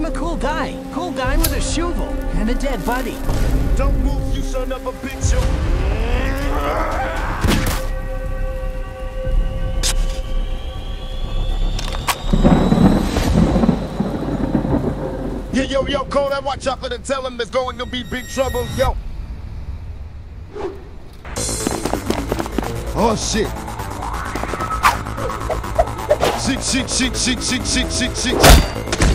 I'm a cool guy. Cool guy with a shovel and a dead buddy. Don't move, you son of a bitch. Yeah, yo, yo, call that watch out and tell him there's going to be big trouble, yo. Oh, shit. Shit, shit, shit, shit, shit, shit, shit, shit.